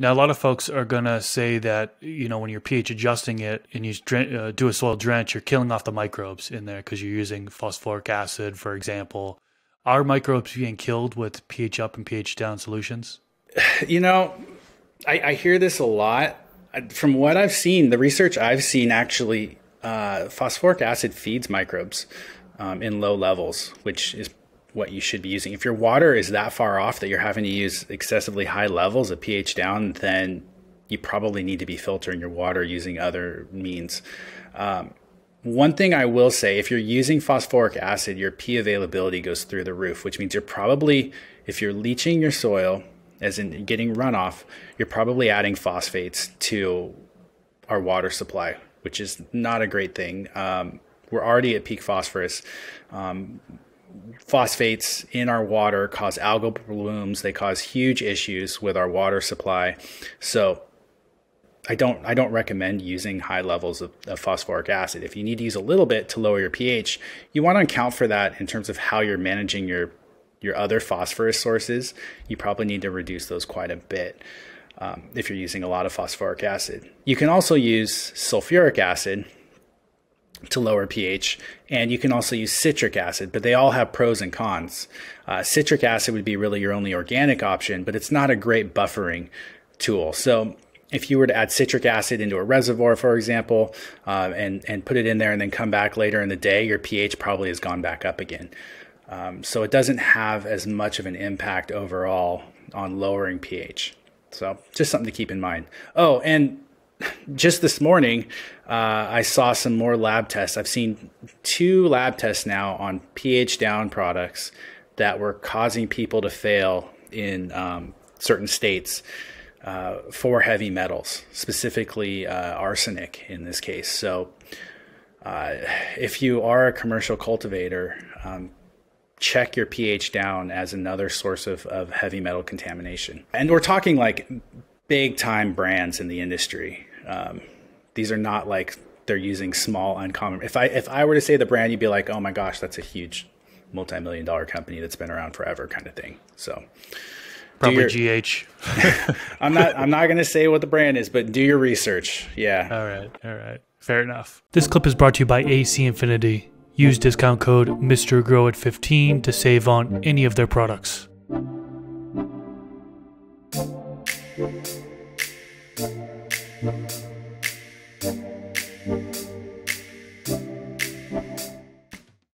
Now, a lot of folks are going to say that, you know, when you're pH adjusting it and you uh, do a soil drench, you're killing off the microbes in there because you're using phosphoric acid, for example. Are microbes being killed with pH up and pH down solutions? You know, I, I hear this a lot. From what I've seen, the research I've seen actually, uh, phosphoric acid feeds microbes um, in low levels, which is what you should be using. If your water is that far off that you're having to use excessively high levels of pH down, then you probably need to be filtering your water using other means. Um, one thing I will say if you're using phosphoric acid, your P availability goes through the roof, which means you're probably, if you're leaching your soil, as in getting runoff, you're probably adding phosphates to our water supply, which is not a great thing. Um, we're already at peak phosphorus. Um, phosphates in our water cause algal blooms. They cause huge issues with our water supply. So I don't I don't recommend using high levels of, of, phosphoric acid. If you need to use a little bit to lower your pH, you want to account for that in terms of how you're managing your your other phosphorus sources. You probably need to reduce those quite a bit um, if you're using a lot of phosphoric acid. You can also use sulfuric acid, to lower pH. And you can also use citric acid, but they all have pros and cons. Uh, citric acid would be really your only organic option, but it's not a great buffering tool. So if you were to add citric acid into a reservoir, for example, uh, and, and put it in there and then come back later in the day, your pH probably has gone back up again. Um, so it doesn't have as much of an impact overall on lowering pH. So just something to keep in mind. Oh, and just this morning, uh, I saw some more lab tests. I've seen two lab tests now on pH down products that were causing people to fail in um, certain states uh, for heavy metals, specifically uh, arsenic in this case. So, uh, if you are a commercial cultivator, um, check your pH down as another source of, of heavy metal contamination. And we're talking like big time brands in the industry. Um, these are not like they're using small uncommon. If I if I were to say the brand, you'd be like, oh my gosh, that's a huge multi-million dollar company that's been around forever kind of thing. So probably your, GH. I'm not I'm not going to say what the brand is, but do your research. Yeah. All right. All right. Fair enough. This clip is brought to you by AC Infinity. Use discount code Mr. Grow it 15 to save on any of their products.